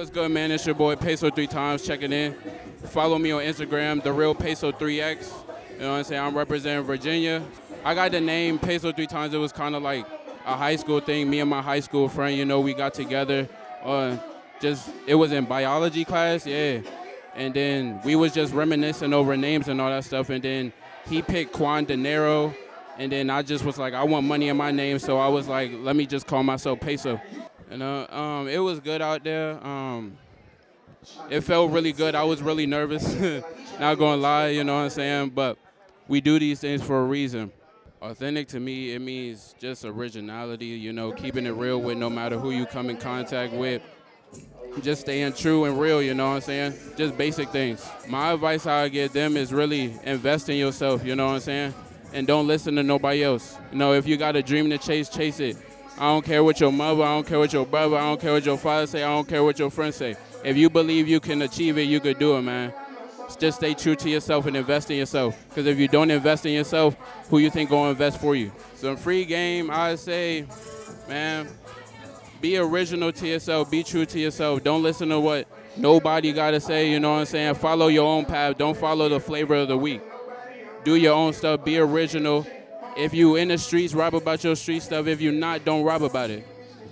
What's good, man? It's your boy Peso three times checking in. Follow me on Instagram, the real Peso 3X. You know what I'm saying? I'm representing Virginia. I got the name Peso three times. It was kind of like a high school thing. Me and my high school friend, you know, we got together. Uh, just it was in biology class, yeah. And then we was just reminiscing over names and all that stuff. And then he picked Quan Dinero. And then I just was like, I want money in my name, so I was like, let me just call myself Peso. You know, um, it was good out there. Um, it felt really good. I was really nervous, not gonna lie, you know what I'm saying? But we do these things for a reason. Authentic to me, it means just originality, you know, keeping it real with no matter who you come in contact with. Just staying true and real, you know what I'm saying? Just basic things. My advice I give them is really invest in yourself, you know what I'm saying? And don't listen to nobody else. You know, if you got a dream to chase, chase it. I don't care what your mother, I don't care what your brother, I don't care what your father say, I don't care what your friends say. If you believe you can achieve it, you could do it, man. Just stay true to yourself and invest in yourself. Because if you don't invest in yourself, who you think gonna invest for you? Some free game, I say, man, be original to yourself, be true to yourself. Don't listen to what nobody gotta say, you know what I'm saying? Follow your own path. Don't follow the flavor of the week. Do your own stuff, be original, if you in the streets, rap about your street stuff. If you not, don't rap about it.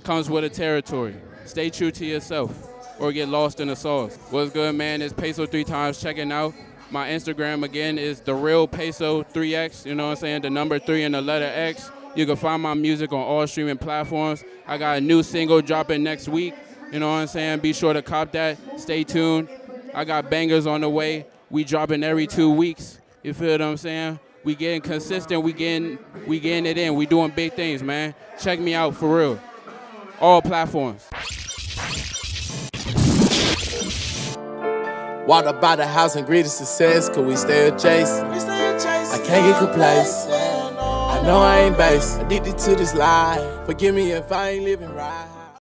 Comes with a territory. Stay true to yourself or get lost in the sauce. What's good, man? It's Peso three times checking out. My Instagram again is the real Peso 3X. You know what I'm saying? The number three and the letter X. You can find my music on all streaming platforms. I got a new single dropping next week. You know what I'm saying? Be sure to cop that. Stay tuned. I got bangers on the way. We dropping every two weeks. You feel what I'm saying? We getting consistent. We getting we getting it in. We doing big things, man. Check me out for real. All platforms. Walked up by the house and greeted success, cause we stay adjacent. I can't get complacent. I know I ain't base, addicted to this life. Forgive me if I ain't living right.